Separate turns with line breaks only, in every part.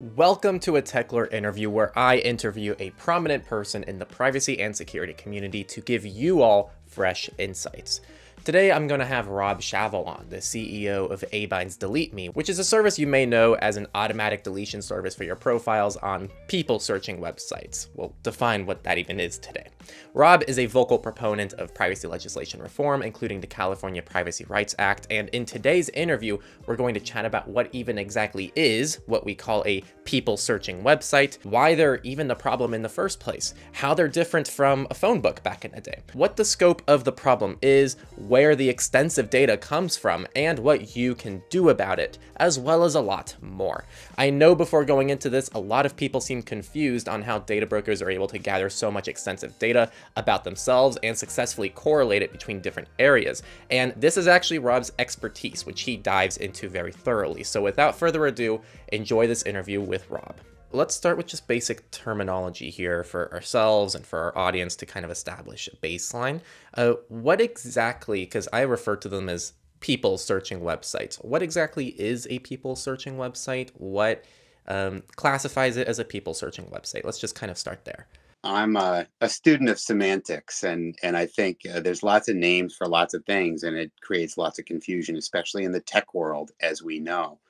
Welcome to a Techlore interview where I interview a prominent person in the privacy and security community to give you all fresh insights. Today I'm going to have Rob Shavell on, the CEO of Abine's Delete Me, which is a service you may know as an automatic deletion service for your profiles on people searching websites. We'll define what that even is today. Rob is a vocal proponent of privacy legislation reform, including the California Privacy Rights Act, and in today's interview, we're going to chat about what even exactly is what we call a people searching website, why they're even the problem in the first place, how they're different from a phone book back in the day, what the scope of the problem is, where the extensive data comes from, and what you can do about it, as well as a lot more. I know before going into this, a lot of people seem confused on how data brokers are able to gather so much extensive data about themselves and successfully correlate it between different areas. And this is actually Rob's expertise, which he dives into very thoroughly. So without further ado, enjoy this interview with Rob let's start with just basic terminology here for ourselves and for our audience to kind of establish a baseline. Uh, what exactly, because I refer to them as people searching websites, what exactly is a people searching website? What um, classifies it as a people searching website? Let's just kind of start there.
I'm a, a student of semantics, and and I think uh, there's lots of names for lots of things, and it creates lots of confusion, especially in the tech world, as we know.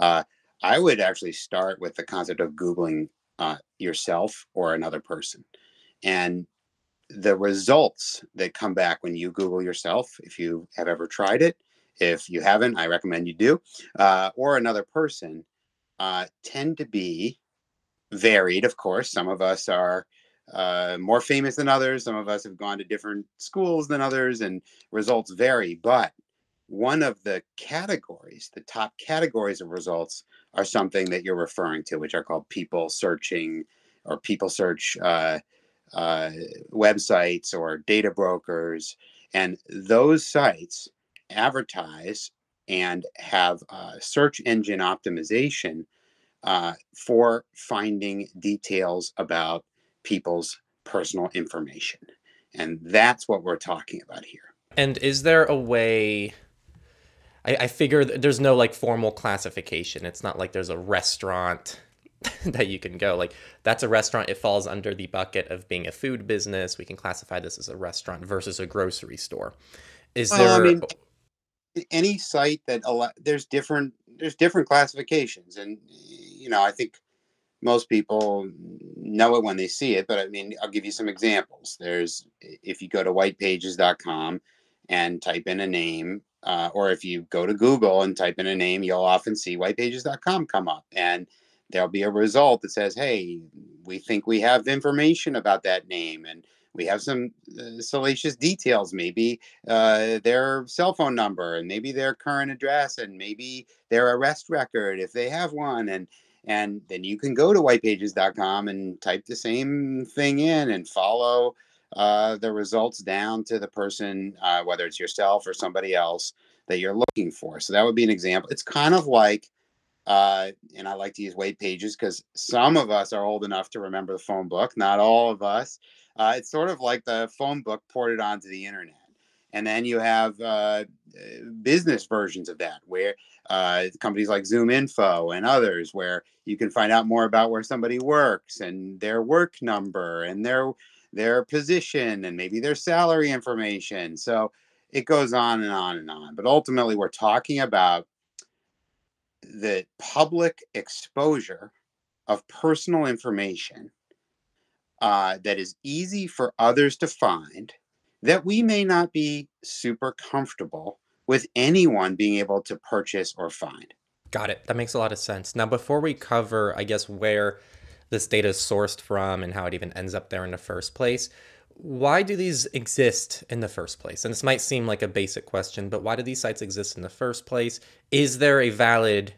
Uh, I would actually start with the concept of Googling uh, yourself or another person. And the results that come back when you Google yourself, if you have ever tried it, if you haven't, I recommend you do, uh, or another person, uh, tend to be varied, of course. Some of us are uh, more famous than others, some of us have gone to different schools than others, and results vary. But one of the categories, the top categories of results, are something that you're referring to, which are called people searching or people search uh, uh, websites or data brokers. And those sites advertise and have uh, search engine optimization uh, for finding details about people's personal information. And that's what we're talking about here.
And is there a way I, I figure there's no like formal classification. It's not like there's a restaurant that you can go. Like that's a restaurant. It falls under the bucket of being a food business. We can classify this as a restaurant versus a grocery store. Is well, there? I mean,
any site that a lot there's different there's different classifications, and you know I think most people know it when they see it. But I mean, I'll give you some examples. There's if you go to whitepages.com and type in a name uh, or if you go to Google and type in a name, you'll often see whitepages.com come up. And there'll be a result that says, hey, we think we have information about that name. And we have some uh, salacious details, maybe uh, their cell phone number, and maybe their current address, and maybe their arrest record if they have one. And and then you can go to whitepages.com and type the same thing in and follow uh, the results down to the person, uh, whether it's yourself or somebody else that you're looking for. So that would be an example. It's kind of like, uh, and I like to use white pages because some of us are old enough to remember the phone book, not all of us. Uh, it's sort of like the phone book ported onto the internet. And then you have uh, business versions of that, where uh, companies like Zoom Info and others, where you can find out more about where somebody works and their work number and their their position and maybe their salary information. So it goes on and on and on. But ultimately, we're talking about the public exposure of personal information uh, that is easy for others to find that we may not be super comfortable with anyone being able to purchase or find.
Got it. That makes a lot of sense. Now, before we cover, I guess, where this data is sourced from and how it even ends up there in the first place. Why do these exist in the first place? And this might seem like a basic question, but why do these sites exist in the first place? Is there a valid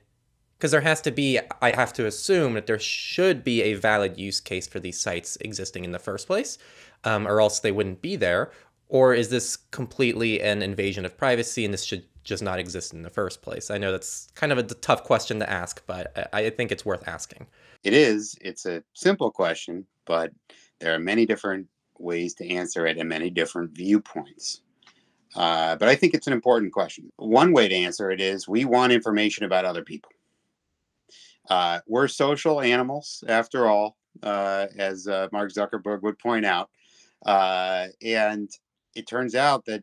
because there has to be i have to assume that there should be a valid use case for these sites existing in the first place um, or else they wouldn't be there or is this completely an invasion of privacy and this should just not exist in the first place i know that's kind of a tough question to ask but i, I think it's worth asking
it is. It's a simple question, but there are many different ways to answer it and many different viewpoints. Uh, but I think it's an important question. One way to answer it is we want information about other people. Uh, we're social animals, after all, uh, as uh, Mark Zuckerberg would point out. Uh, and it turns out that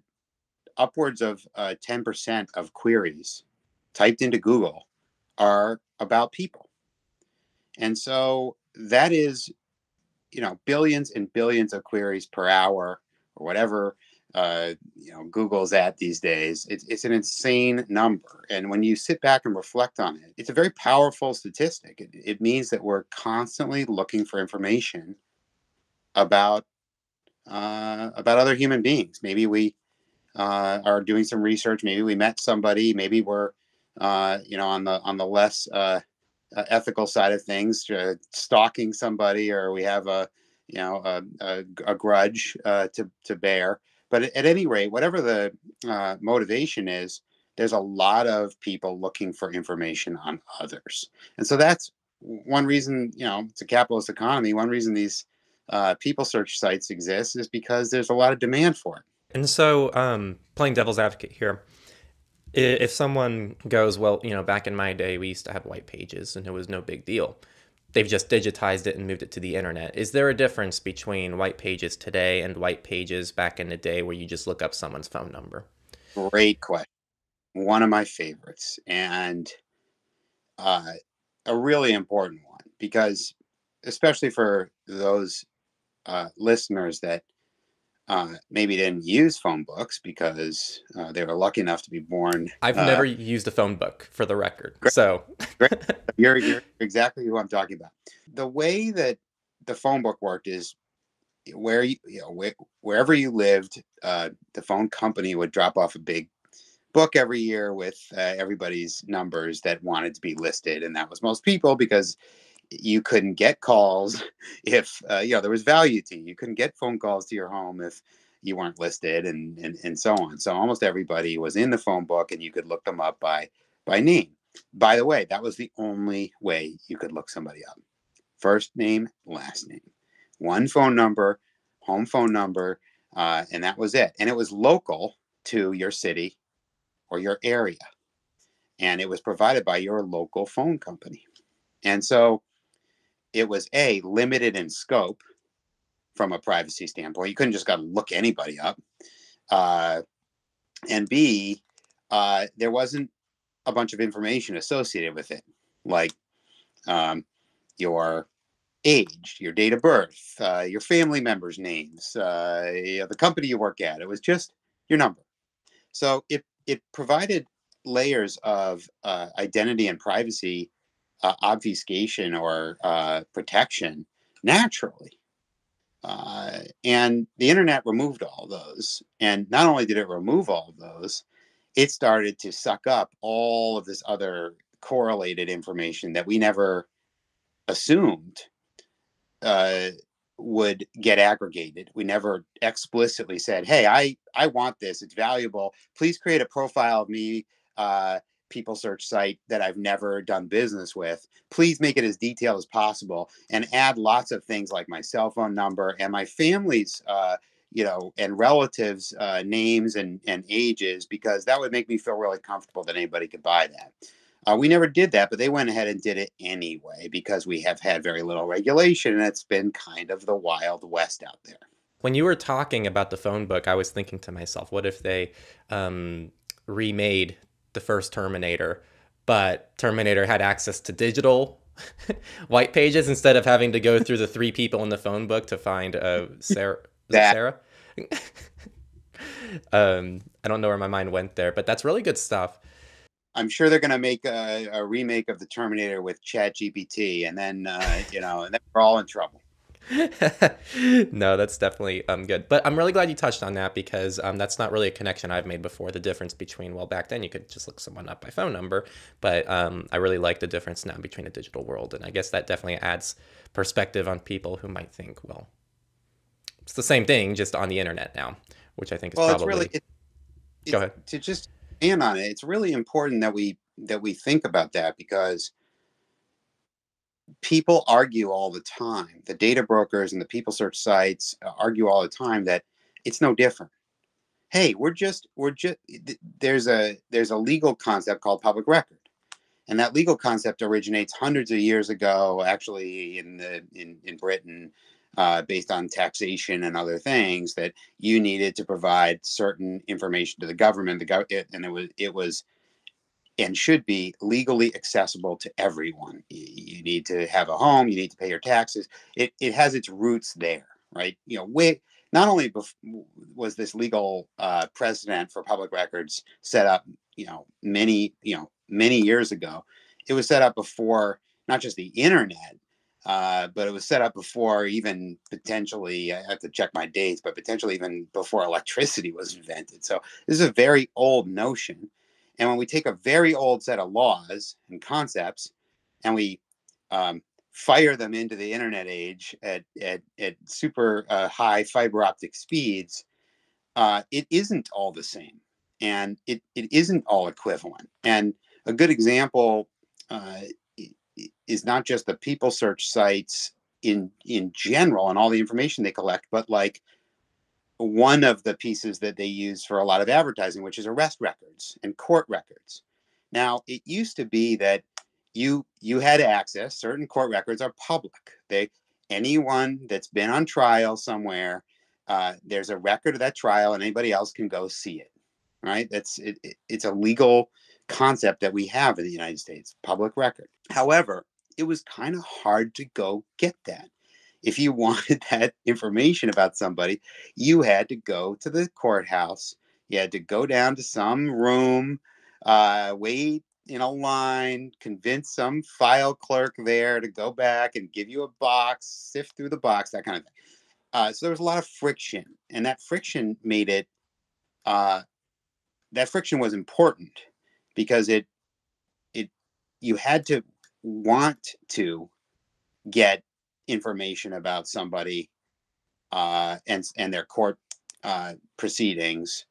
upwards of 10% uh, of queries typed into Google are about people. And so that is, you know, billions and billions of queries per hour or whatever uh, you know Google's at these days. It's, it's an insane number, and when you sit back and reflect on it, it's a very powerful statistic. It, it means that we're constantly looking for information about uh, about other human beings. Maybe we uh, are doing some research. Maybe we met somebody. Maybe we're uh, you know on the on the less uh, ethical side of things, uh, stalking somebody, or we have a you know a, a, a grudge uh, to to bear. But at, any rate, whatever the uh, motivation is, there's a lot of people looking for information on others, and so that's one reason. You know, it's a capitalist economy. One reason these uh, people search sites exist is because there's a lot of demand for it.
And so, um, playing devil's advocate here, if someone goes, well, you know, back in my day, we used to have white pages and it was no big deal. They've just digitized it and moved it to the internet. Is there a difference between white pages today and white pages back in the day where you just look up someone's phone number?
Great question. One of my favorites and uh, a really important one because, especially for those uh, listeners that uh, maybe didn't use phone books because uh, they were lucky enough to be born.
I've
uh,
never used a phone book, for the record. Great. So
you're, you're exactly who I'm talking about. The way that the phone book worked is where you, you know, where, wherever you lived, uh, the phone company would drop off a big book every year with uh, everybody's numbers that wanted to be listed, and that was most people because you couldn't get calls if uh, you know there was value to you. You couldn't get phone calls to your home if you weren't listed, and and and so on. So almost everybody was in the phone book, and you could look them up by by name. By the way, that was the only way you could look somebody up: first name, last name, one phone number, home phone number, uh, and that was it. And it was local to your city or your area, and it was provided by your local phone company. And so it was a limited in scope from a privacy standpoint. You couldn't just go look anybody up. Uh, and B, uh, there wasn't a bunch of information associated with it, like um, your age, your date of birth, uh, your family members' names, uh, you know, the company you work at. It was just your number. So it it provided layers of uh, identity and privacy uh, obfuscation or uh, protection naturally. Uh, and the internet removed all those. And not only did it remove all of those, it started to suck up all of this other correlated information that we never assumed uh, would get aggregated. We never explicitly said, "Hey, I I want this. It's valuable. Please create a profile of me uh, people search site that I've never done business with, please make it as detailed as possible and add lots of things like my cell phone number and my family's, uh, you know, and relatives' uh, names and, and ages, because that would make me feel really comfortable that anybody could buy that. Uh, we never did that, but they went ahead and did it anyway because we have had very little regulation and it's been kind of the wild west out there.
When you were talking about the phone book, I was thinking to myself, what if they um, remade the first Terminator, but Terminator had access to digital white pages instead of having to go through the three people in the phone book to find uh, Sarah. Sarah? um, I don't know where my mind went there, but that's really good stuff.
I'm sure they're going to make a, a, remake of the Terminator with Chat GPT, and then uh, you know, and then we're all in trouble.
no, that's definitely um, good. But I'm really glad you touched on that because um, that's not really a connection I've made before. The difference between, well, back then you could just look someone up by phone number, but um, I really like the difference now between the digital world. And I guess that definitely adds perspective on people who might think, well, it's the same thing, just on the internet now, which I think is well, probably. It's really, it,
it, Go ahead. To just stand on it, it's really important that we that we think about that because people argue all the time. The data brokers and the people search sites uh, argue all the time that it's no different. Hey, we're just we're just there's a there's a legal concept called public record. and that legal concept originates hundreds of years ago, actually in the in in Britain, uh, based on taxation and other things that you needed to provide certain information to the government. The gov- it, and it was it was and should be legally accessible to everyone. You need to have a home. You need to pay your taxes. It it has its roots there, right? You know, way not only bef- was this legal uh, precedent for public records set up, you know, many you know many years ago, it was set up before not just the internet, uh, but it was set up before even potentially I have to check my dates, but potentially even before electricity was invented. So this is a very old notion and when we take a very old set of laws and concepts and we um, fire them into the internet age at, at, at super uh, high fiber optic speeds, uh, it isn't all the same. And it, it isn't all equivalent. And a good example uh, is not just the people search sites in in general and all the information they collect, but like one of the pieces that they use for a lot of advertising, which is arrest records and court records. Now, it used to be that you you had access. Certain court records are public. They anyone that's been on trial somewhere, uh, there's a record of that trial, and anybody else can go see it. Right? That's it, it, it's a legal concept that we have in the United States, public record. However, it was kind of hard to go get that if you wanted that information about somebody, you had to go to the courthouse. You had to go down to some room, uh, wait in a line, convince some file clerk there to go back and give you a box, sift through the box, that kind of thing. Uh, so there was a lot of friction, and that friction made it. Uh, that friction was important because it it you had to want to get information about somebody uh, and and their court uh, proceedings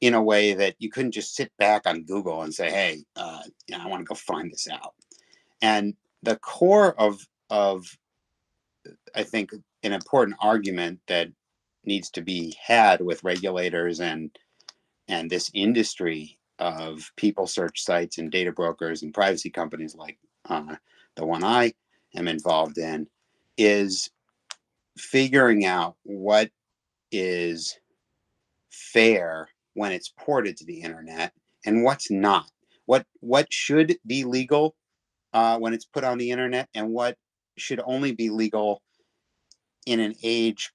in a way that you couldn't just sit back on Google and say, "Hey, uh, you know, I want to go find this out." And the core of of I think an important argument that needs to be had with regulators and and this industry of people search sites and data brokers and privacy companies like uh, the one I am involved in is figuring out what is fair when it's ported to the internet and what's not. What what should be legal uh, when it's put on the internet and what should only be legal in an age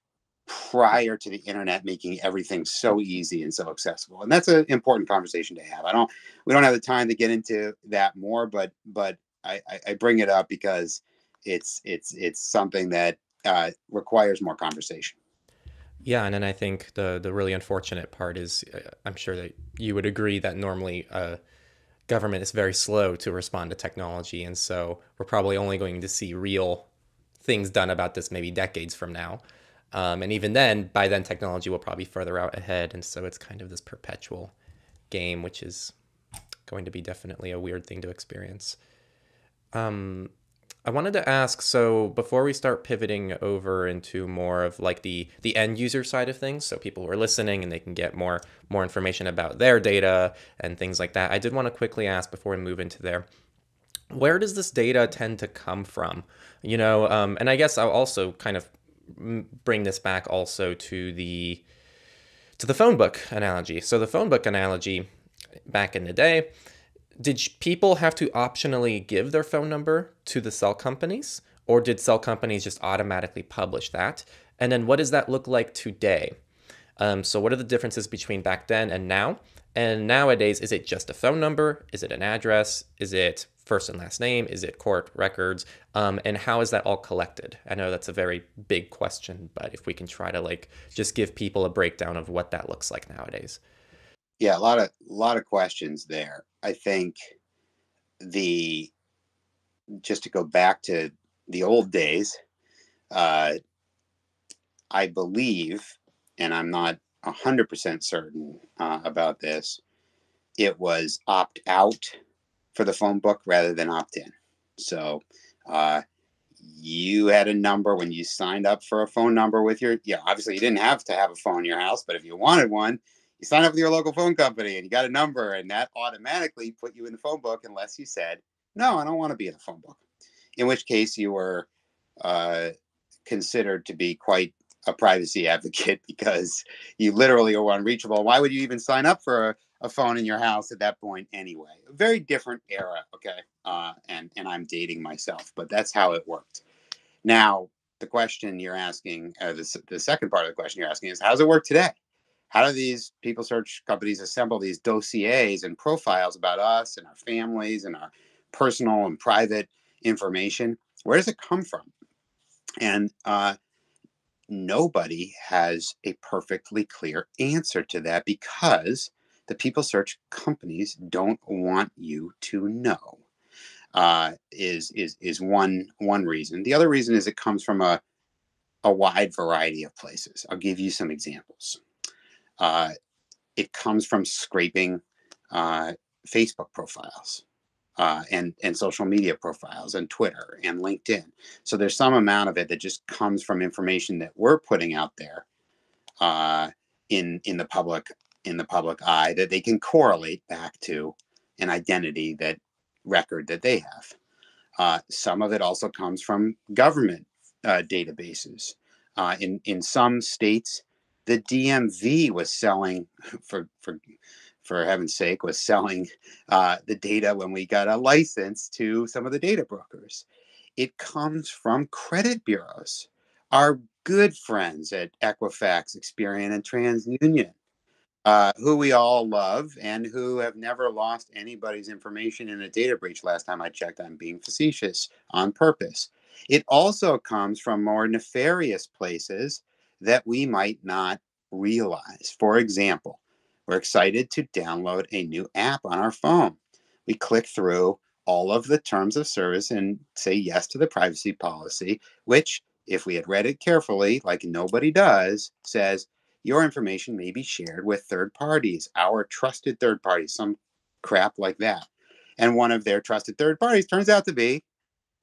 prior to the internet making everything so easy and so accessible. And that's an important conversation to have. I don't we don't have the time to get into that more but but i i bring it up because it's it's it's something that uh, requires more conversation.
Yeah, and then I think the the really unfortunate part is, uh, I'm sure that you would agree that normally uh, government is very slow to respond to technology, and so we're probably only going to see real things done about this maybe decades from now. Um, and even then, by then, technology will probably be further out ahead, and so it's kind of this perpetual game, which is going to be definitely a weird thing to experience. Um, I wanted to ask so before we start pivoting over into more of like the the end user side of things so people who are listening and they can get more more information about their data and things like that. I did want to quickly ask before we move into there where does this data tend to come from? You know, um, and I guess I'll also kind of bring this back also to the to the phone book analogy. So the phone book analogy back in the day, did people have to optionally give their phone number to the cell companies or did cell companies just automatically publish that? And then what does that look like today? Um, so what are the differences between back then and now? And nowadays is it just a phone number? Is it an address? Is it first and last name? Is it court records? Um, and how is that all collected? I know that's a very big question but if we can try to like just give people a breakdown of what that looks like nowadays
yeah, a lot of a lot of questions there. I think the just to go back to the old days, uh, I believe, and I'm not hundred percent certain uh, about this, it was opt out for the phone book rather than opt in. So uh, you had a number when you signed up for a phone number with your yeah obviously you didn't have to have a phone in your house but if you wanted one you sign up with your local phone company and you got a number and that automatically put you in the phone book unless you said No, I don't want to be in the phone book. In which case, you were uh, considered to be quite a privacy advocate because you literally are unreachable. Why would you even sign up for a, a phone in your house at that point anyway? A very different era, okay? Uh, and and I'm dating myself, but that's how it worked. Now, the question you're asking, uh, the, the second part of the question you're asking is, how does it work today? How do these people search companies assemble these dossiers and profiles about us and our families and our personal and private information? Where does it come from? And uh, nobody has a perfectly clear answer to that because the people search companies don't want you to know. Uh, is is is one one reason. The other reason is it comes from a a wide variety of places. I'll give you some examples. Uh, it comes from scraping uh, Facebook profiles uh, and and social media profiles and Twitter and LinkedIn. So there's some amount of it that just comes from information that we're putting out there uh, in in the public in the public eye that they can correlate back to an identity that record that they have. Uh, some of it also comes from government uh, databases. Uh, in in some states, the DMV was selling for for for heaven's sake, was selling uh, the data when we got a license to some of the data brokers. It comes from credit bureaus, our good friends at Equifax, Experian, and TransUnion, uh, who we all love and who have never lost anybody's information in a data breach. Last time I checked, I'm being facetious on purpose. It also comes from more nefarious places that we might not realize. For example, we're excited to download a new app on our phone. We click through all of the terms of service and say yes to the privacy policy, which, if we had read it carefully, like nobody does, says your information may be shared with third parties, our trusted third parties, some crap like that. And one of their trusted third parties turns out to be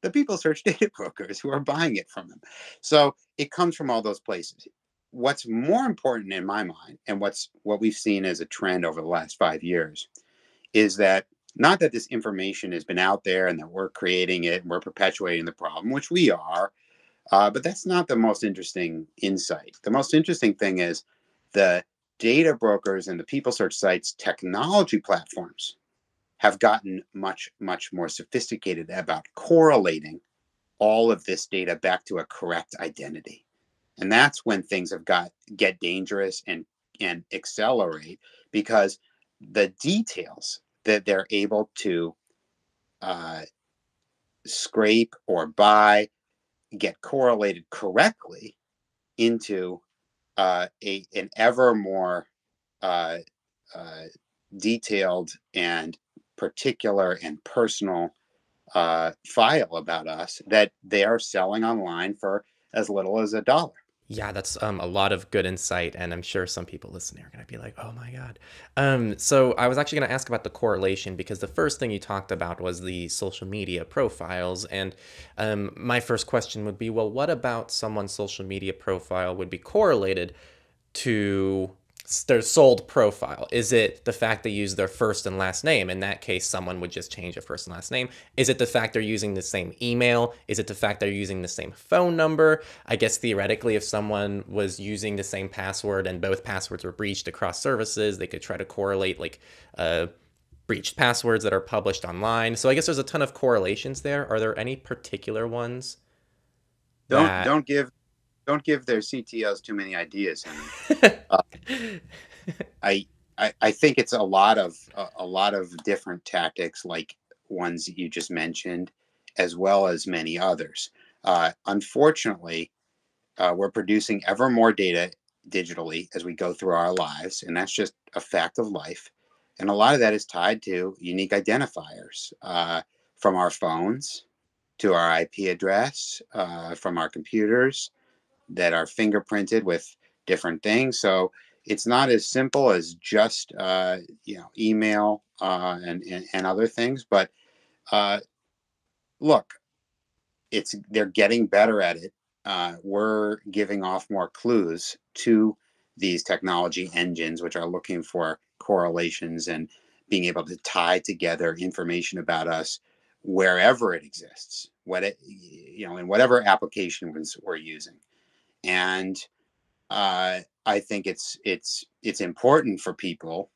the people search data brokers who are buying it from them. So it comes from all those places. What's more important in my mind and what's what we've seen as a trend over the last five years is that not that this information has been out there and that we're creating it and we're perpetuating the problem which we are uh, but that's not the most interesting insight. The most interesting thing is the data brokers and the people search sites technology platforms have gotten much much more sophisticated about correlating all of this data back to a correct identity. And that's when things have got get dangerous and and accelerate because the details that they're able to uh, scrape or buy get correlated correctly into uh, a an ever more uh, uh, detailed and particular and personal uh, file about us that they are selling online for as little as a dollar.
Yeah, that's um, a lot of good insight, and I'm sure some people listening are going to be like, "Oh my god." Um, so I was actually going to ask about the correlation because the first thing you talked about was the social media profiles, and um, my first question would be, well, what about someone's social media profile would be correlated to their sold profile? Is it the fact they use their first and last name? In that case, someone would just change their first and last name. Is it the fact they're using the same email? Is it the fact they're using the same phone number? I guess theoretically, if someone was using the same password and both passwords were breached across services, they could try to correlate like uh, breached passwords that are published online. So I guess there's a ton of correlations there. Are there any particular ones?
Don't that... don't give don't give their CTOs too many ideas. uh, I, I I think it's a lot of a, a lot of different tactics, like ones that you just mentioned, as well as many others. Uh, unfortunately, uh, we're producing ever more data digitally as we go through our lives, and that's just a fact of life. And a lot of that is tied to unique identifiers uh, from our phones to our IP address, uh, from our computers, that are fingerprinted with different things. So it's not as simple as just uh, you know email uh, and, and, and other things. But uh, look, it's they're getting better at it. Uh, we're giving off more clues to these technology engines, which are looking for correlations and being able to tie together information about us wherever it exists, what it, you know, in whatever application we're using. And uh, I think it's it's it's important for people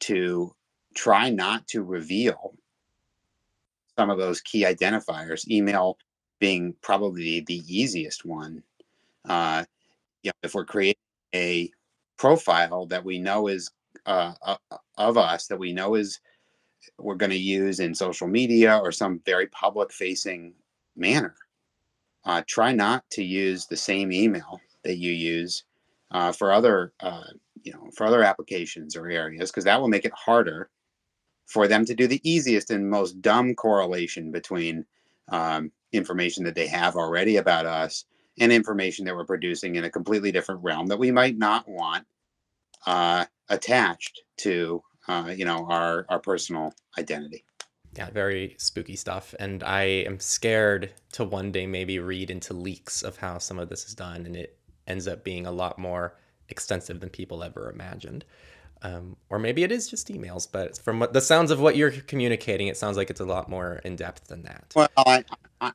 to try not to reveal some of those key identifiers. Email being probably the easiest one. Uh, you know, if we're creating a profile that we know is uh, uh, of us that we know is we're going to use in social media or some very public facing manner. Uh, try not to use the same email that you use uh, for other, uh, you know, for other applications or areas, because that will make it harder for them to do the easiest and most dumb correlation between um, information that they have already about us and information that we're producing in a completely different realm that we might not want uh, attached to uh, you know our our personal identity
yeah very spooky stuff. And i am scared to one day maybe read into leaks of how some of this is done and it ends up being a lot more extensive than people ever imagined. Um, or maybe it is just emails but from the sounds of what you're communicating it sounds like it's a lot more in depth than that.
Well I,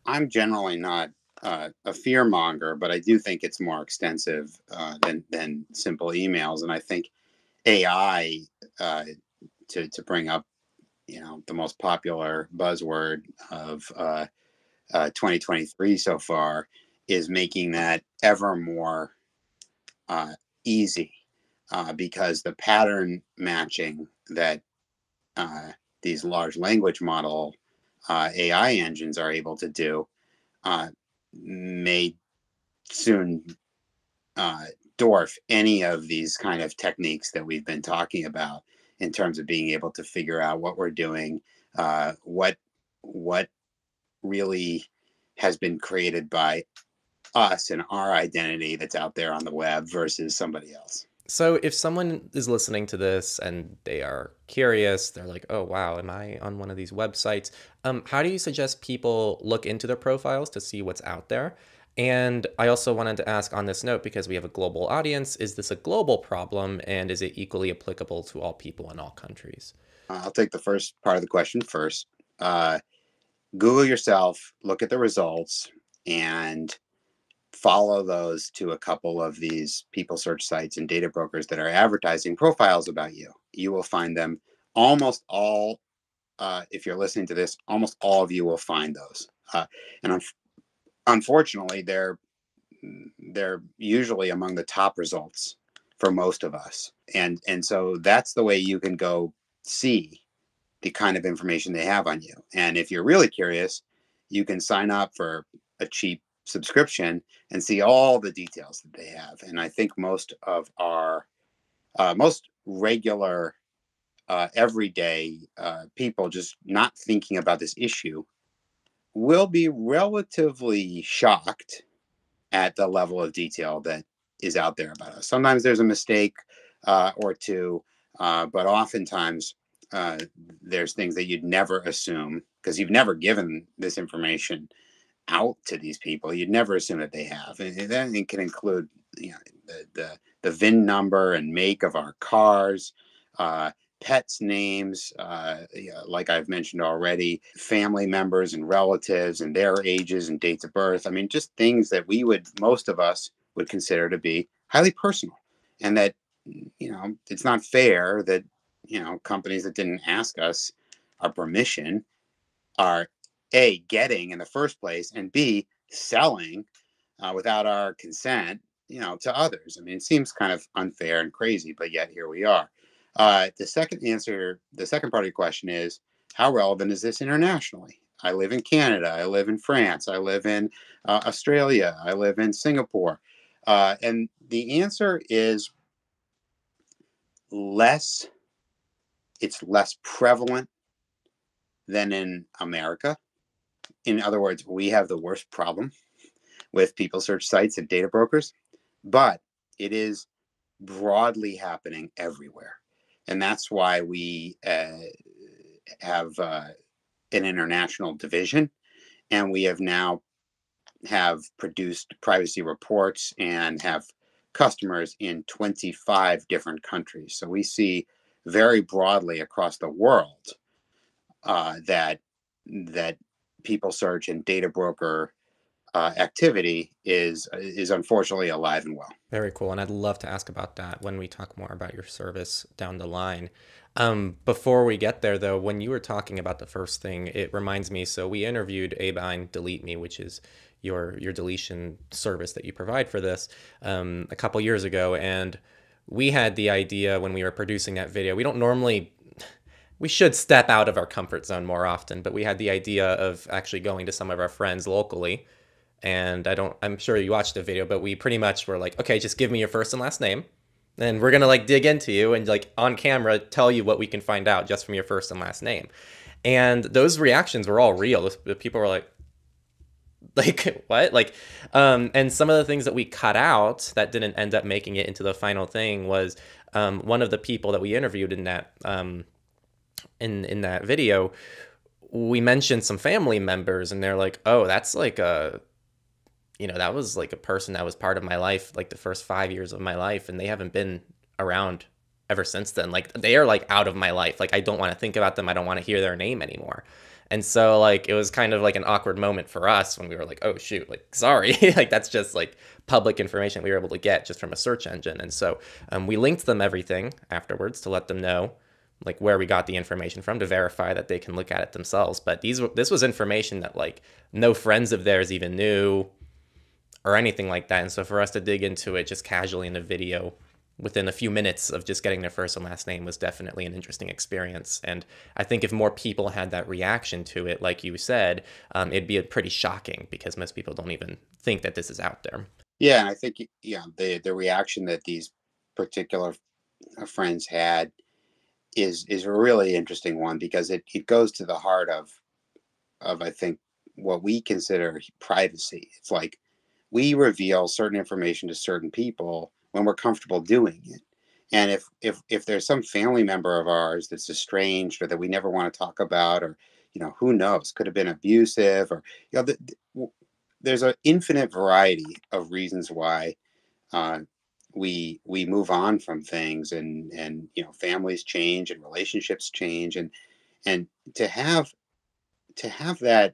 i'm generally not uh, a fear monger, but I do think it's more extensive uh, than than simple emails. And I think AI uh, to to bring up, you know, the most popular buzzword of uh, uh, 2023 so far is making that ever more uh, easy because the pattern matching that these large language model AI engines are able to do may soon uh, dwarf any of these kind of techniques that we've been talking about in terms of being able to figure out what we're doing, uh, what what really has been created by us and our identity that's out there on the web versus somebody else.
So if someone is listening to this and they are curious, they're like, "Oh wow, am I on one of these websites?" Um, how do you suggest people look into their profiles to see what's out there? And I also wanted to ask on this note because we have a global audience: Is this a global problem, and is it equally applicable to all people in all countries?
I'll take the first part of the question first. Uh, Google yourself, look at the results, and follow those to a couple of these people search sites and data brokers that are advertising profiles about you. You will find them almost all. Uh, if you're listening to this, almost all of you will find those. Uh, and unfortunately, they're they're usually among the top results for most of us. And and so that's the way you can go see the kind of information they have on you. And if you're really curious, you can sign up for a cheap subscription and see all the details that they have. And I think most of our uh, most regular, uh, everyday uh, people just not thinking about this issue will be relatively shocked at the level of detail that is out there about us. Sometimes there's a mistake uh, or two, uh, but oftentimes uh, there's things that you'd never assume because you've never given this information out to these people. You'd never assume that they have, and, then it can include you know the the, the VIN number and make of our cars. Pets' names, uh, like I've mentioned already, family members and relatives and their ages and dates of birth. I mean, just things that we would, most of us would consider to be highly personal. And that, you know, it's not fair that, you know, companies that didn't ask us our permission are a getting in the first place and b selling uh, without our consent you know to others i mean it seems kind of unfair and crazy but yet here we are uh, the second answer the second part of your question is how relevant is this internationally? I live in canada i live in france i live in uh, australia i live in singapore. Uh, and the answer is less it's less prevalent than in america. In other words, we have the worst problem with people search sites and data brokers, but it is broadly happening everywhere. And that's why we uh, have uh, an international division. And we have now have produced privacy reports and have customers in 25 different countries. So we see very broadly across the world uh, that that people search and data broker uh, activity is is unfortunately alive and well.
Very cool, and I'd love to ask about that when we talk more about your service down the line. Um, before we get there, though, when you were talking about the first thing, it reminds me. So we interviewed Abine Delete Me, which is your your deletion service that you provide for this, um, a couple years ago, and we had the idea when we were producing that video. We don't normally we should step out of our comfort zone more often, but we had the idea of actually going to some of our friends locally. And I don't, I'm sure you watched the video, but we pretty much were like, okay, just give me your first and last name. And we're going to like dig into you and like on camera tell you what we can find out just from your first and last name. And those reactions were all real. The people were like, like what like um and some of the things that we cut out that didn't end up making it into the final thing was um one of the people that we interviewed in that um in in that video we mentioned some family members and they're like oh that's like a you know that was like a person that was part of my life like the first five years of my life and they haven't been around ever since then. Like they are like out of my life. Like i don't want to think about them. I don't want to hear their name anymore. And so like it was kind of like an awkward moment for us when we were like oh shoot like sorry. Like that's just like public information we were able to get just from a search engine. And so um, we linked them everything afterwards to let them know like where we got the information from to verify that they can look at it themselves. But these were this was information that like no friends of theirs even knew or anything like that. And so for us to dig into it just casually in a video within a few minutes of just getting their first and last name was definitely an interesting experience. And I think if more people had that reaction to it, like you said, um, it'd be pretty shocking because most people don't even think that this is out there.
Yeah, and I think yeah, the the reaction that these particular uh, friends had is is a really interesting one because it, it goes to the heart of of I think what we consider privacy. It's like we reveal certain information to certain people when we're comfortable doing it. And if if if there's some family member of ours that's estranged or that we never want to talk about or you know who knows could have been abusive or you know the, the, there's an infinite variety of reasons why uh, we we move on from things and and you know families change and relationships change and and to have to have that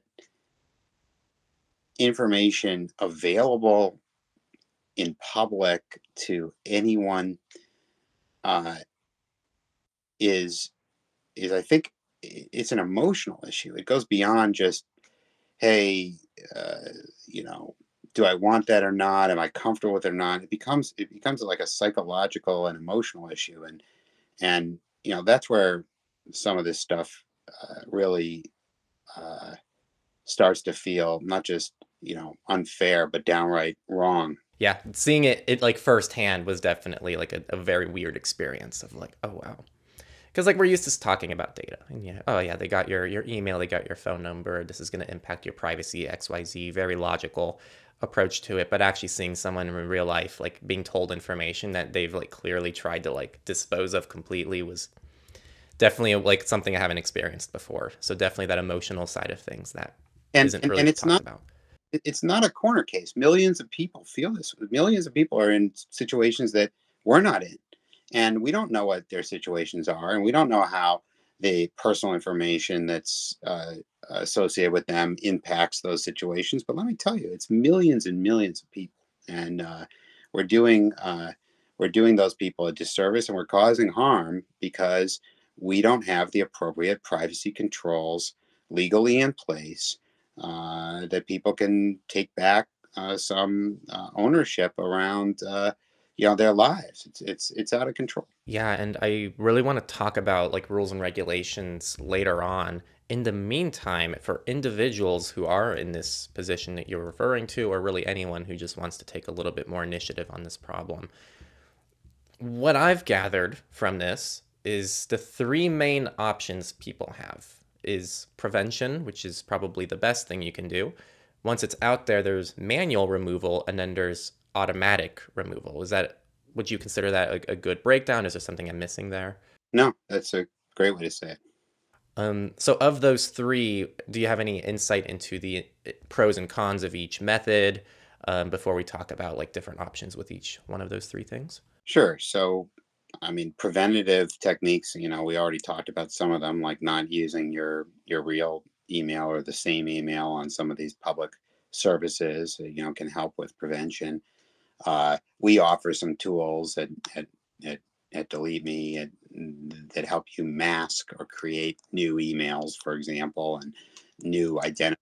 information available in public to anyone uh, is is I think it's an emotional issue. It goes beyond just hey, uh, you know, do I want that or not? Am I comfortable with it or not? It becomes it becomes like a psychological and emotional issue, and and you know that's where some of this stuff uh, really uh, starts to feel not just you know unfair but downright wrong.
Yeah, seeing it it like firsthand was definitely like a, a very weird experience of like oh wow because like we're used to talking about data and yeah oh yeah they got your your email they got your phone number this is going to impact your privacy xyz very logical approach to it, but actually seeing someone in real life like being told information that they've like clearly tried to like dispose of completely was definitely like something I haven't experienced before. So definitely that emotional side of things that
and, not really and it's not about. It's not a corner case. Millions of people feel this. Millions of people are in situations that we're not in, and we don't know what their situations are, and we don't know how the personal information that's uh, associated with them impacts those situations. But let me tell you, it's millions and millions of people, and uh, we're doing uh, we're doing those people a disservice, and we're causing harm because we don't have the appropriate privacy controls legally in place uh, that people can take back uh, some uh, ownership around uh, you know their lives. It's it's it's out of control.
Yeah and i really want to talk about like rules and regulations later on. In the meantime, for individuals who are in this position that you're referring to, or really anyone who just wants to take a little bit more initiative on this problem, what I've gathered from this is the three main options people have is prevention, which is probably the best thing you can do. Once it's out there, there's manual removal and then there's automatic removal. Is that would you consider that a, a good breakdown? Is there something I'm missing there?
No, that's a great way to say it.
Um, so, of those three, do you have any insight into the uh, pros and cons of each method um, before we talk about like different options with each one of those three things?
Sure. So, I mean, preventative techniques. You know, we already talked about some of them, like not using your your real email or the same email on some of these public services. You know, can help with prevention. Uh, we offer some tools at at at, at Delete Me at, that help you mask or create new emails, for example, and new identity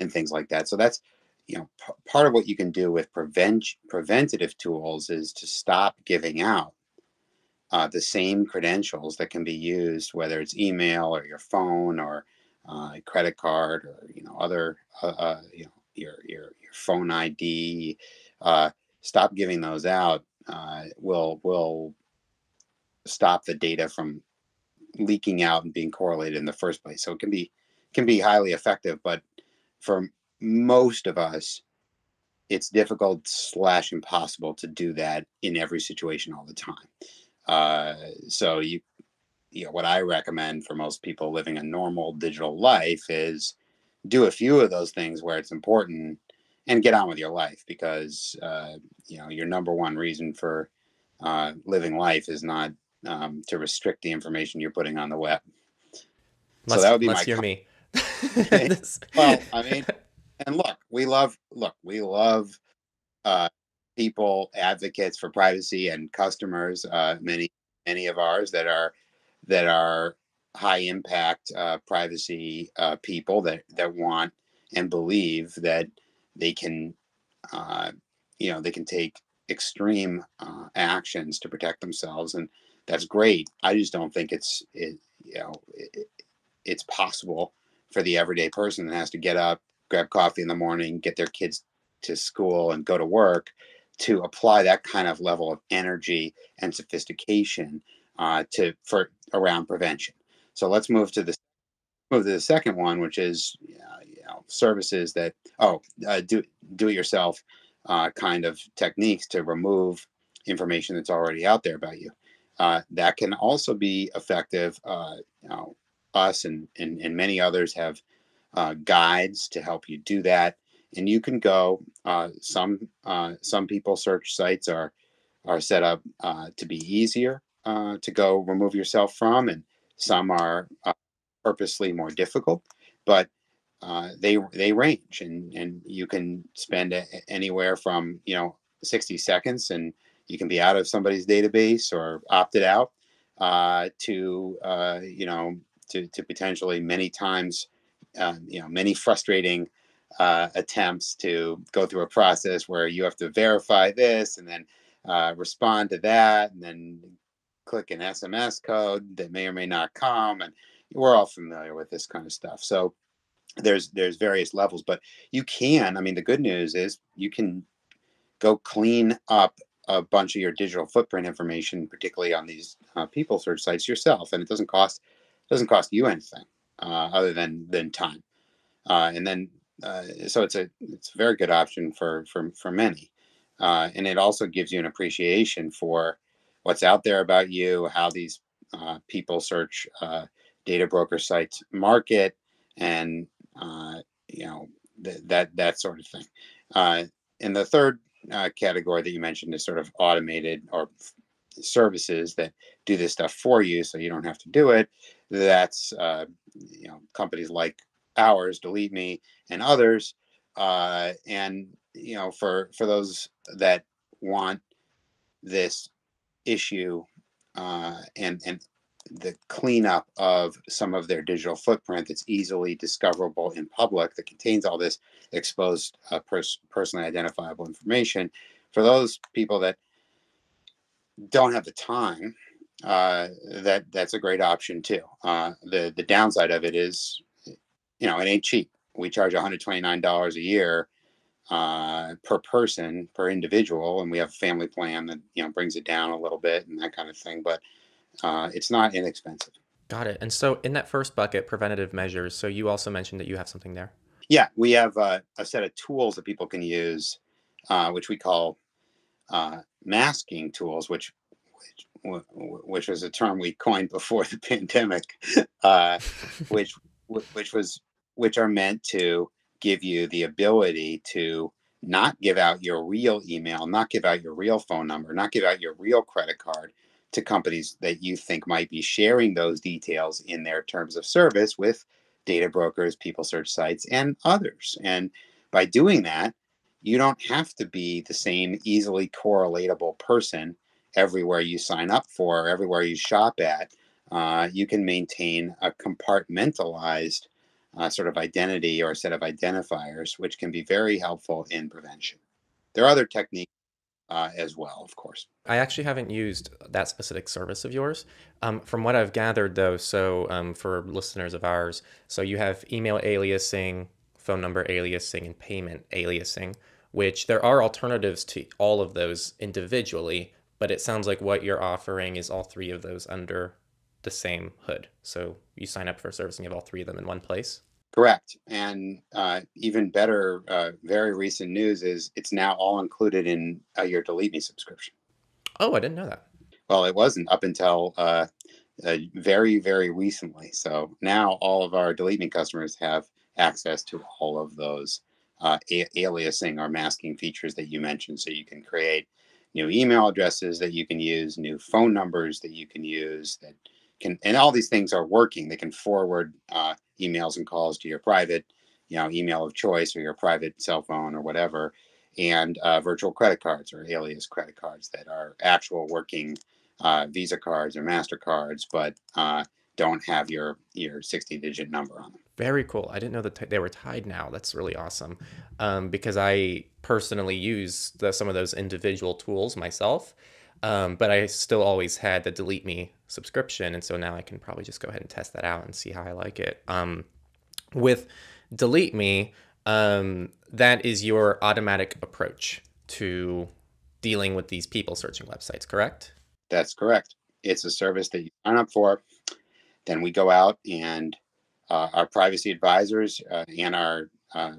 and things like that. So that's you know p- part of what you can do with prevent preventative tools is to stop giving out uh, the same credentials that can be used, whether it's email or your phone or uh, credit card or you know other uh, uh you know your your your phone ID. Uh, stop giving those out. Uh, will will stop the data from leaking out and being correlated in the first place. So it can be can be highly effective, but for most of us, it's difficult slash impossible to do that in every situation all the time. Uh, so you, you know, what I recommend for most people living a normal digital life is do a few of those things where it's important and get on with your life because uh, you know your number one reason for uh, living life is not um, to restrict the information you're putting on the web.
Let's, so that would be let's my hear com- me.
well, I mean, and look, we love look, we love uh, people advocates for privacy and customers. Uh, many many of ours that are that are high impact uh, privacy uh, people that that want and believe that they can, uh, you know, they can take extreme uh, actions to protect themselves, and that's great. I just don't think it's it, you know it, it's possible for the everyday person that has to get up, grab coffee in the morning, get their kids to school, and go to work to apply that kind of level of energy and sophistication uh, to for around prevention. So let's move to the move to the second one, which is uh, you know services that oh uh, do do it yourself uh, kind of techniques to remove information that's already out there about you. Uh, that can also be effective. Uh, you know, us and, and and many others have guides to help you do that and you can go. Uh, some uh, some people search sites are are set up uh, to be easier uh, to go remove yourself from, and some are uh, purposely more difficult. But uh, they they range, and and you can spend a, anywhere from you know 60 seconds, and you can be out of somebody's database or opted out to you know to, to potentially many times you know many frustrating uh, attempts to go through a process where you have to verify this and then uh, respond to that and then click an SMS code that may or may not come. And we're all familiar with this kind of stuff. So there's there's various levels, but you can. I mean, the good news is you can go clean up a bunch of your digital footprint information, particularly on these uh, people search sites yourself, and it doesn't cost doesn't cost you anything uh, other than than time. Uh, and then uh, so it's a it's a very good option for for for many, uh, and it also gives you an appreciation for what's out there about you, how these uh, people search uh, data broker sites market, and uh, you know th- that that sort of thing. Uh, and the third category that you mentioned is sort of automated or services that do this stuff for you, so you don't have to do it. That's you know companies like ours, Delete Me, and others. Uh, and you know, for for those that want this issue uh, and and the cleanup of some of their digital footprint that's easily discoverable in public that contains all this exposed uh, pers- personally identifiable information for those people that don't have the time uh, that that's a great option too uh, the the downside of it is you know, it ain't cheap. We charge $129 a year uh, per person, per individual, and we have a family plan that you know brings it down a little bit and that kind of thing. But uh, it's not inexpensive.
Got it. And so, in that first bucket, preventative measures. So you also mentioned that you have something there.
Yeah, we have uh, a set of tools that people can use, uh, which we call uh, masking tools, which which which was a term we coined before the pandemic, uh, which which was which are meant to give you the ability to not give out your real email, not give out your real phone number, not give out your real credit card to companies that you think might be sharing those details in their terms of service with data brokers, people search sites, and others. And by doing that, you don't have to be the same easily correlatable person everywhere you sign up for, everywhere you shop at. Uh, you can maintain a compartmentalized uh, sort of identity or set of identifiers, which can be very helpful in prevention. There are other techniques uh, as well, of course.
I actually haven't used that specific service of yours. Um, from what I've gathered, though, so um, for listeners of ours, so you have email aliasing, phone number aliasing, and payment aliasing, which there are alternatives to all of those individually, but it sounds like what you're offering is all three of those under the same hood. So you sign up for a service and you have all three of them in one place.
Correct. And uh, even better, uh, very recent news is it's now all included in uh, your Delete Me subscription.
Oh, I didn't know that.
Well, it wasn't up until uh, uh, very, very recently. So now all of our Delete Me customers have access to all of those uh, a- aliasing or masking features that you mentioned. So you can create new email addresses that you can use, new phone numbers that you can use that can, and all these things are working. They can forward uh, emails and calls to your private, you know, email of choice or your private cell phone or whatever, and uh, virtual credit cards or alias credit cards that are actual working uh, Visa cards or Mastercards, but uh, don't have your your 60 digit number on them.
Very cool. I didn't know that t- they were tied now. That's really awesome. Um, because I personally use the, some of those individual tools myself. Um, but I still always had the delete me subscription. And so now I can probably just go ahead and test that out and see how I like it. Um, with delete me, um, that is your automatic approach to dealing with these people searching websites, correct?
That's correct. It's a service that you sign up for. Then we go out and uh, our privacy advisors uh, and our uh,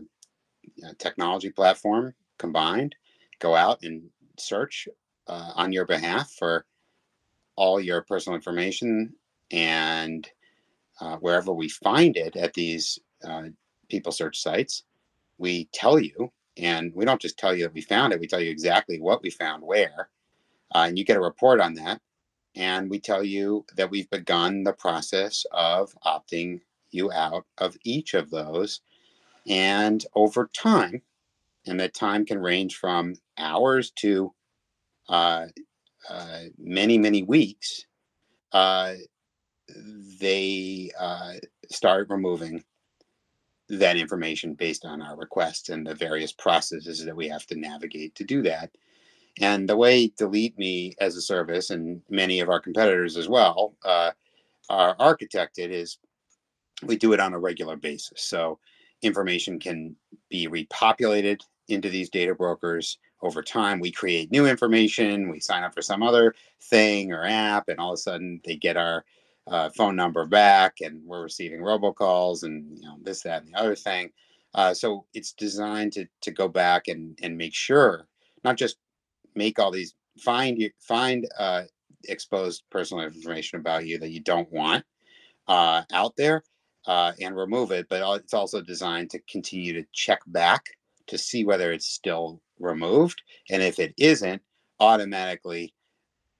technology platform combined go out and search uh, on your behalf for all your personal information and uh, wherever we find it at these uh, people search sites we tell you and we don't just tell you that we found it we tell you exactly what we found where uh, and you get a report on that and we tell you that we've begun the process of opting you out of each of those and over time and that time can range from hours to uh, uh, many, many weeks, uh, they uh, start removing that information based on our requests and the various processes that we have to navigate to do that. And the way Delete Me as a service and many of our competitors as well uh, are architected is we do it on a regular basis. So information can be repopulated into these data brokers over time we create new information we sign up for some other thing or app and all of a sudden they get our uh, phone number back and we're receiving robocalls and you know this that and the other thing. Uh, so it's designed to to go back and and make sure not just make all these find you find uh, exposed personal information about you that you don't want uh, out there uh, and remove it but it's also designed to continue to check back to see whether it's still removed. And if it isn't, automatically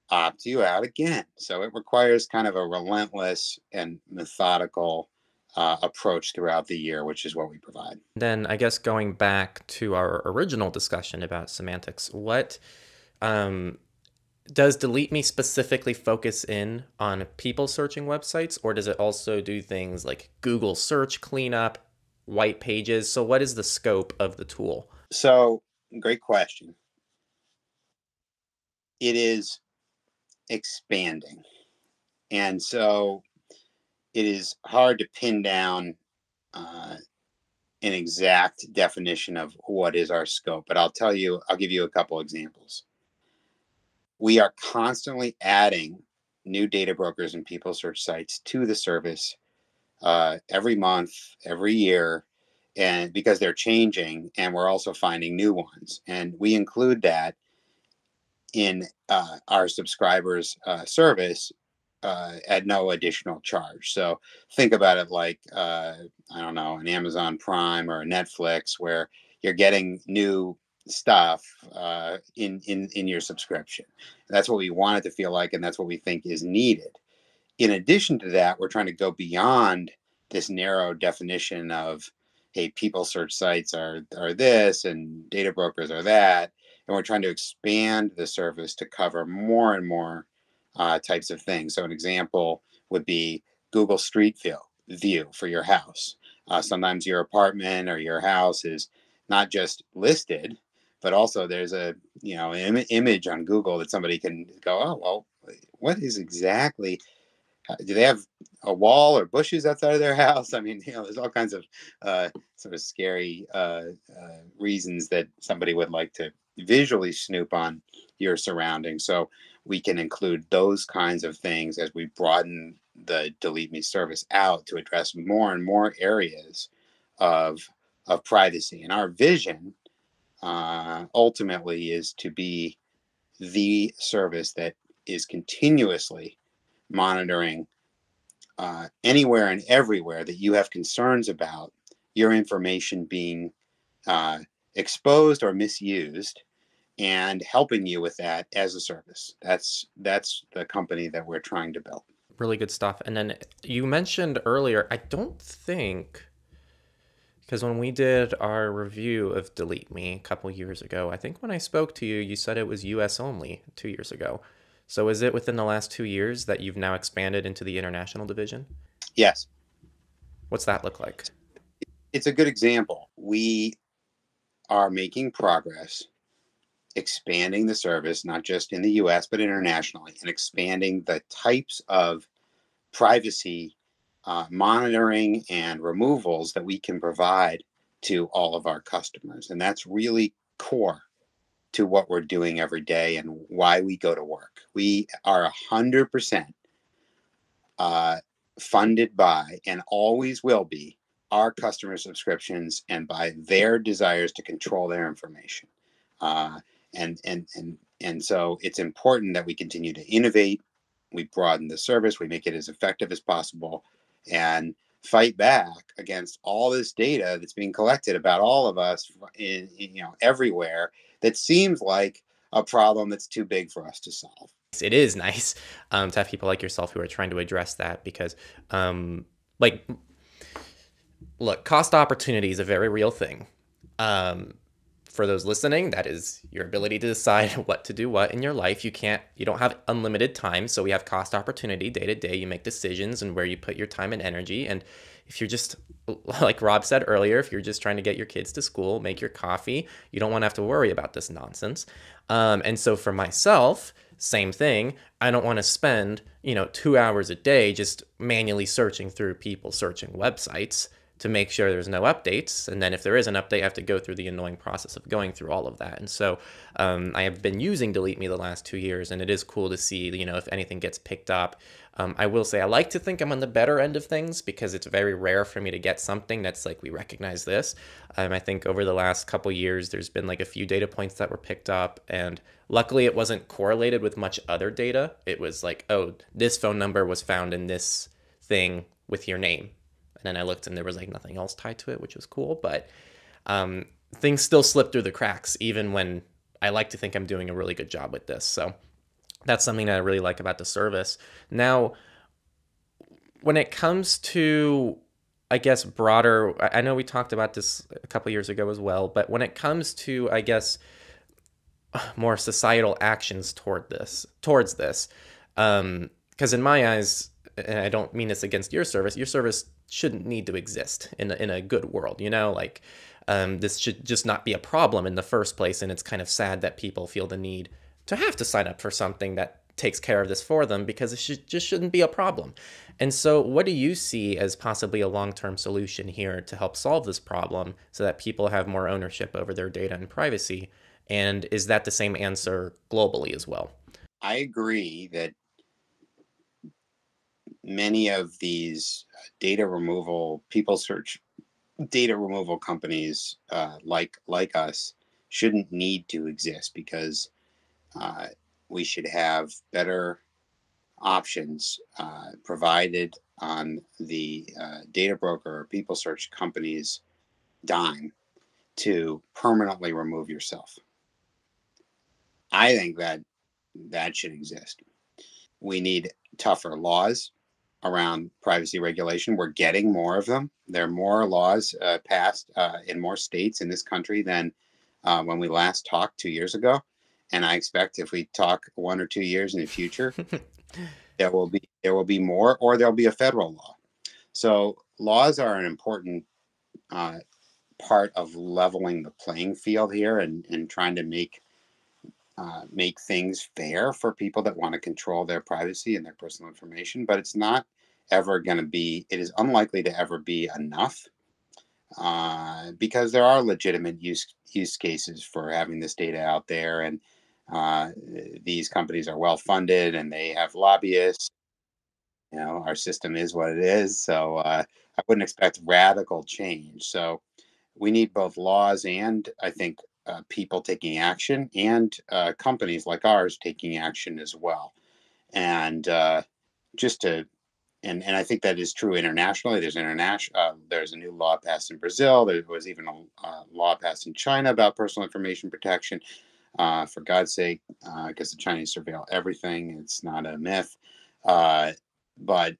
opt you out again. So it requires kind of a relentless and methodical uh, approach throughout the year, which is what we provide.
Then, I guess going back to our original discussion about semantics, what um, does Delete Me specifically focus in on people searching websites, or does it also do things like Google search cleanup, white pages? So, what is the scope of the tool?
So, great question. It is expanding. And so it is hard to pin down uh, an exact definition of what is our scope, but I'll tell you, I'll give you a couple examples. We are constantly adding new data brokers and people search sites to the service uh, every month, every year, and because they're changing and we're also finding new ones and we include that in uh, our subscribers uh, service uh, at no additional charge. So think about it like uh, i don't know an amazon prime or a netflix where you're getting new stuff uh, in, in in your subscription. That's what we want it to feel like and that's what we think is needed. In addition to that we're trying to go beyond this narrow definition of hey, people search sites are are this and data brokers are that, and we're trying to expand the service to cover more and more uh, types of things. So an example would be Google Street View view for your house. Uh, sometimes your apartment or your house is not just listed, but also there's a you know Im- image on Google that somebody can go, oh well, what is exactly do they have a wall or bushes outside of their house? I mean, you know, there's all kinds of uh, sort of scary uh, uh, reasons that somebody would like to visually snoop on your surroundings. So we can include those kinds of things as we broaden the delete me service out to address more and more areas of of privacy. And our vision uh, ultimately is to be the service that is continuously monitoring uh, anywhere and everywhere that you have concerns about your information being uh, exposed or misused and helping you with that as a service. That's that's the company that we're trying to build.
Really good stuff. And then you mentioned earlier i don't think because when we did our review of delete me a couple years ago i think when i spoke to you you said it was us only two years ago so is it within the last two years that you've now expanded into the international division?
Yes.
What's that look like?
It's a good example. We are making progress expanding the service, not just in the US, but internationally, and expanding the types of privacy uh, monitoring and removals that we can provide to all of our customers. And that's really core to what we're doing every day and why we go to work. We are 100% uh, funded by and always will be our customer subscriptions and by their desires to control their information. Uh, and, and, and, and so it's important that we continue to innovate. We broaden the service, we make it as effective as possible, and fight back against all this data that's being collected about all of us in, in you know everywhere that seems like a problem that's too big for us to solve.
It is nice um, to have people like yourself who are trying to address that because, um, like, look, cost opportunity is a very real thing. Um, for those listening, that is your ability to decide what to do what in your life. You can't, you don't have unlimited time. So we have cost opportunity day to day. You make decisions and where you put your time and energy. And if you're just like Rob said earlier, if you're just trying to get your kids to school, make your coffee, you don't want to have to worry about this nonsense. Um, and so for myself, same thing. I don't want to spend, you know, two hours a day just manually searching through people searching websites to make sure there's no updates. And then if there is an update, I have to go through the annoying process of going through all of that. And so um, I have been using Delete Me the last two years, and it is cool to see, you know, if anything gets picked up. Um, I will say I like to think I'm on the better end of things because it's very rare for me to get something that's like we recognize this. Um, I think over the last couple years, there's been like a few data points that were picked up, and luckily it wasn't correlated with much other data. It was like, oh, this phone number was found in this thing with your name, and then I looked and there was like nothing else tied to it, which was cool. But um, things still slip through the cracks, even when I like to think I'm doing a really good job with this. So that's something that I really like about the service. Now, when it comes to I guess broader I know we talked about this a couple years ago as well, but when it comes to I guess more societal actions toward this towards this um because in my eyes and I don't mean this against your service, your service shouldn't need to exist in a, in a good world, you know, like um, this should just not be a problem in the first place. And it's kind of sad that people feel the need to have to sign up for something that takes care of this for them because it should, just shouldn't be a problem. And so, what do you see as possibly a long term solution here to help solve this problem so that people have more ownership over their data and privacy? And is that the same answer globally as well?
I agree that many of these data removal, people search data removal companies uh, like like us shouldn't need to exist because uh, we should have better options uh, provided on the uh, data broker or people search companies dime to permanently remove yourself. I think that that should exist. We need tougher laws around privacy regulation. We're getting more of them. There are more laws uh, passed uh, in more states in this country than uh, when we last talked two years ago. And I expect if we talk one or two years in the future, there will be there will be more, or there'll be a federal law. So laws are an important uh, part of leveling the playing field here and, and trying to make uh, make things fair for people that want to control their privacy and their personal information, but it's not ever going to be, it is unlikely to ever be enough uh, because there are legitimate use, use cases for having this data out there. And uh, these companies are well funded and they have lobbyists. You know, our system is what it is. So uh, I wouldn't expect radical change. So we need both laws and I think uh, people taking action and uh, companies like ours taking action as well. And uh, just to, and, and I think that is true internationally. There's international. Uh, there's a new law passed in Brazil. There was even a law passed in China about personal information protection. Uh, for God's sake, because uh, the Chinese surveil everything. It's not a myth. but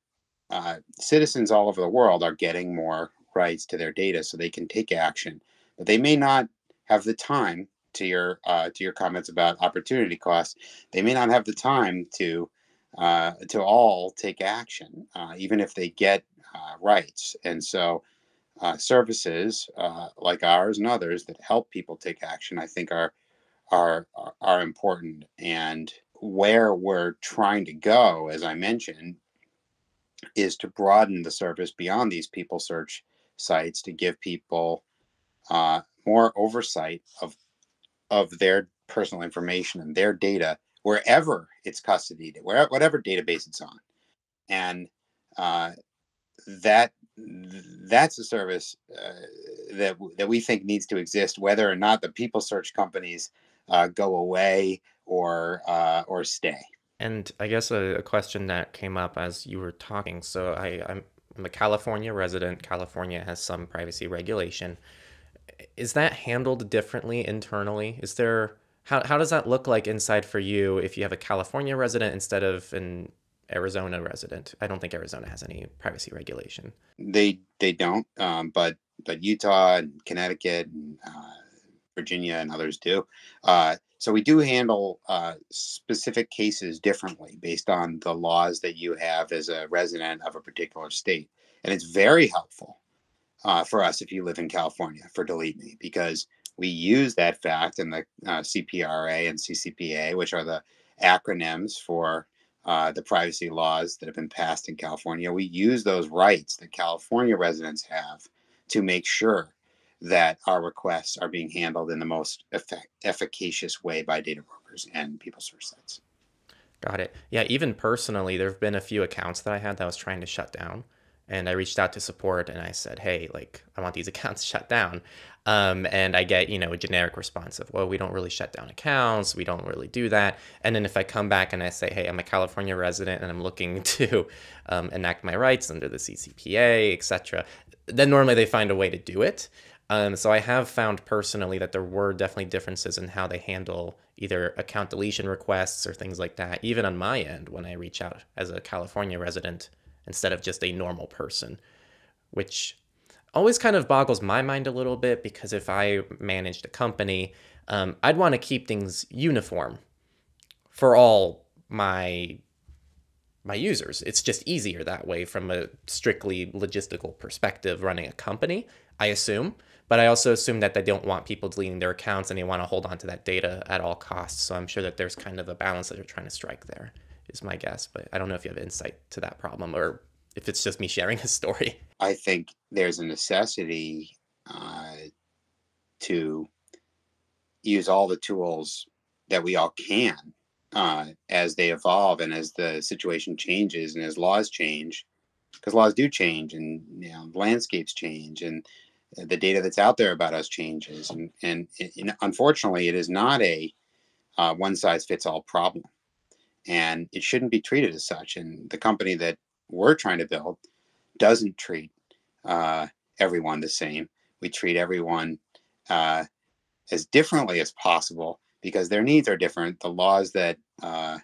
citizens all over the world are getting more rights to their data so they can take action. But they may not have the time to your uh, to your comments about opportunity costs. They may not have the time to uh, to all take action, uh, even if they get uh, rights. And so, uh, services uh, like ours and others that help people take action, I think, are are are important. And where we're trying to go, as I mentioned, is to broaden the service beyond these people search sites to give people uh, more oversight of of their personal information and their data wherever it's custodied, where whatever database it's on, and uh, that that's a service uh, that that we think needs to exist, whether or not the people search companies uh, go away or uh, or stay.
And I guess a, a, question that came up as you were talking. So I, I'm, I'm a California resident. California has some privacy regulation is that handled differently internally? Is there how how does that look like inside for you if you have a California resident instead of an Arizona resident? I don't think Arizona has any privacy regulation.
They they don't, um, but but Utah and Connecticut and uh, Virginia and others do. Uh, so we do handle uh, specific cases differently based on the laws that you have as a resident of a particular state, and it's very helpful uh, for us if you live in California for Delete Me because we use that fact in the uh, CPRA and CCPA, which are the acronyms for uh, the privacy laws that have been passed in California. We use those rights that California residents have to make sure that our requests are being handled in the most effect- efficacious way by data brokers and people search sites.
Got it. Yeah, even personally, there have been a few accounts that I had that I was trying to shut down and I reached out to support and I said, hey, like, I want these accounts shut down. Um, and I get, you know, a generic response of, well, we don't really shut down accounts. We don't really do that. And then if I come back and I say, hey, I'm a California resident and I'm looking to um, enact my rights under the CCPA, etc., then normally they find a way to do it. Um, so I have found personally that there were definitely differences in how they handle either account deletion requests or things like that, even on my end when I reach out as a California resident instead of just a normal person, which always kind of boggles my mind a little bit because if I managed a company, um, I'd want to keep things uniform for all my my users. It's just easier that way from a strictly logistical perspective running a company, I assume. But I also assume that they don't want people deleting their accounts and they want to hold on to that data at all costs. So I'm sure that there's kind of a balance that they're trying to strike there is my guess. But I don't know if you have insight to that problem or if it's just me sharing a story.
I think there's a necessity uh, to use all the tools that we all can uh, as they evolve and as the situation changes and as laws change, because laws do change and you know landscapes change and the data that's out there about us changes and and, and unfortunately it is not a uh, one size fits all problem and it shouldn't be treated as such. And the company that we're trying to build doesn't treat uh, everyone the same. We treat everyone uh, as differently as possible because their needs are different. The laws that uh,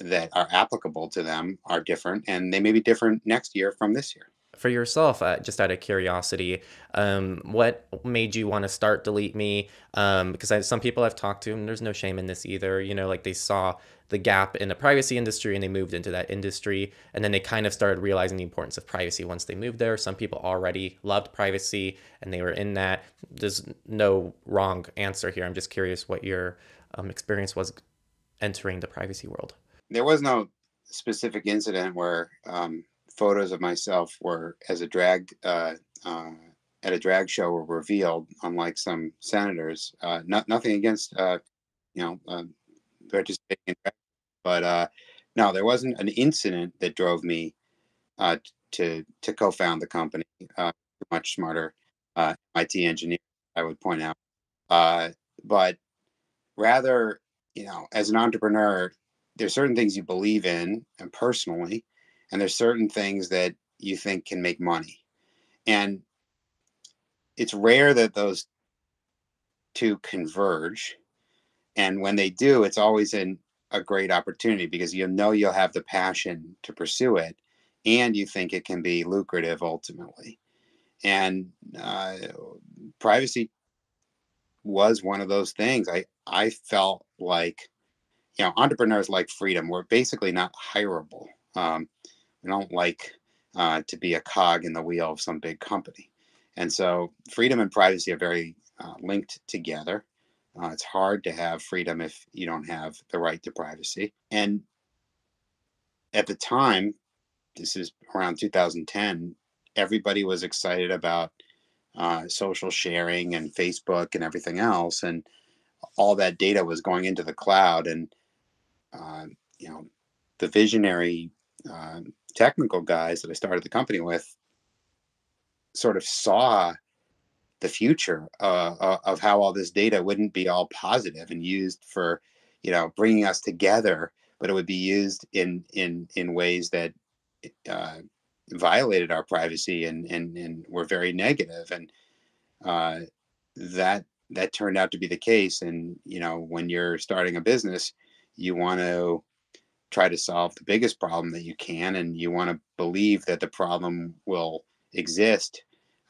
that are applicable to them are different, and they may be different next year from this year.
For yourself, uh, just out of curiosity, um, what made you want to start Delete Me? Um, because I, some people I've talked to, and there's no shame in this either. You know, like they saw the gap in the privacy industry and they moved into that industry, and then they kind of started realizing the importance of privacy once they moved there. Some people already loved privacy and they were in that. There's no wrong answer here. I'm just curious what your um, experience was entering the privacy world.
There was no specific incident where um, photos of myself were as a drag uh, uh, at a drag show were revealed, unlike some senators. Uh, not, nothing against uh, you know uh, participating in but uh, no, there wasn't an incident that drove me uh, to to co-found the company. Uh, much smarter uh, IT engineer, I would point out, but rather, you know, as an entrepreneur, there's certain things you believe in and personally and there's certain things that you think can make money. And it's rare that those two converge and when they do it's always a great opportunity because you know you'll have the passion to pursue it and you think it can be lucrative ultimately and uh, privacy was one of those things i i felt like you know entrepreneurs like freedom we're basically not hireable um, I don't like uh, to be a cog in the wheel of some big company. And so freedom and privacy are very uh, linked together. Uh, it's hard to have freedom if you don't have the right to privacy. And at the time, this is around 2010, everybody was excited about uh, social sharing and Facebook and everything else. And all that data was going into the cloud. And, uh, you know, the visionary uh, technical guys that I started the company with sort of saw the future uh, uh, of how all this data wouldn't be all positive and used for, you know, bringing us together, but it would be used in in in ways that uh, violated our privacy and and and were very negative, and uh, that that turned out to be the case. And you know, when you're starting a business, you want to try to solve the biggest problem that you can, and you want to believe that the problem will exist,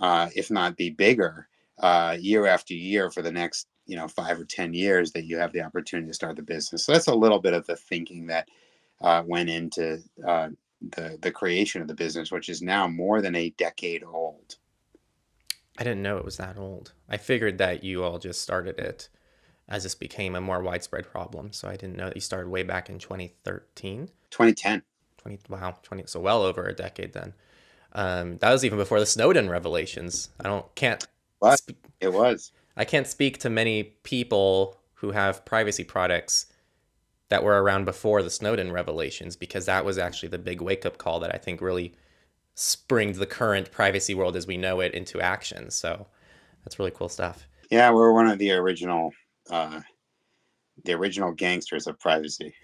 uh, if not be bigger, uh, year after year for the next you know five or ten years that you have the opportunity to start the business. So that's a little bit of the thinking that uh, went into uh, the the creation of the business, which is now more than a decade old.
I didn't know it was that old. I figured that you all just started it as this became a more widespread problem. So I didn't know that you started way back in 2013.
2010.
20, wow, 20, so well over a decade then. Um, that was even before the Snowden revelations. I don't, can't.
What? Spe- it was.
I can't speak to many people who have privacy products that were around before the Snowden revelations because that was actually the big wake up call that I think really springed the current privacy world as we know it into action. So that's really cool stuff.
Yeah, we're one of the original uh, the original gangsters of privacy.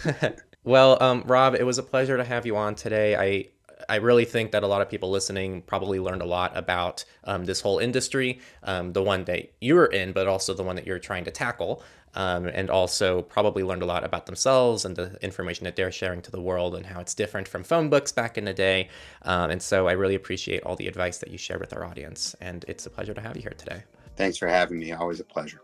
well, um, Rob, it was a pleasure to have you on today. I I really think that a lot of people listening probably learned a lot about um, this whole industry, um, the one that you're in, but also the one that you're trying to tackle, um, and also probably learned a lot about themselves and the information that they're sharing to the world and how it's different from phone books back in the day. Um, and so I really appreciate all the advice that you share with our audience, and it's a pleasure to have you here today.
Thanks for having me. Always a pleasure.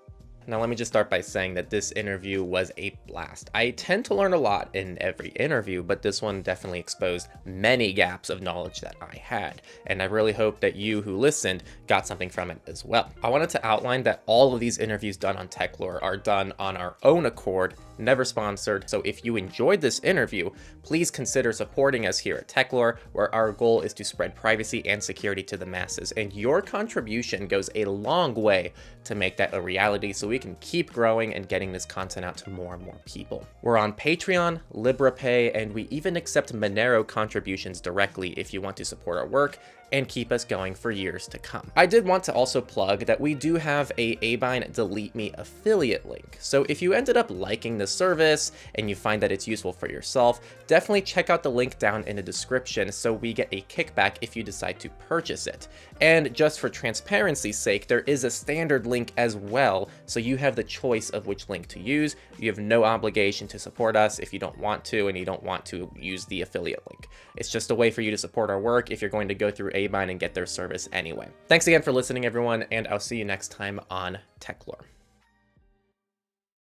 Now, let me just start by saying that this interview was a blast. I tend to learn a lot in every interview, but this one definitely exposed many gaps of knowledge that I had, and I really hope that you who listened got something from it as well. I wanted to outline that all of these interviews done on Techlore are done on our own accord, never sponsored, so if you enjoyed this interview, please consider supporting us here at Techlore, where our goal is to spread privacy and security to the masses, and your contribution goes a long way to make that a reality so we can keep growing and getting this content out to more and more people. We're on Patreon, Liberapay, and we even accept Monero contributions directly if you want to support our work and keep us going for years to come. I did want to also plug that we do have a Abine Delete Me affiliate link. So if you ended up liking the service and you find that it's useful for yourself, definitely check out the link down in the description so we get a kickback if you decide to purchase it. And just for transparency's sake, there is a standard link as well, so you have the choice of which link to use. You have no obligation to support us if you don't want to and you don't want to use the affiliate link. It's just a way for you to support our work if you're going to go through Abine and get their service anyway. Thanks again for listening, everyone, and I'll see you next time on Techlore.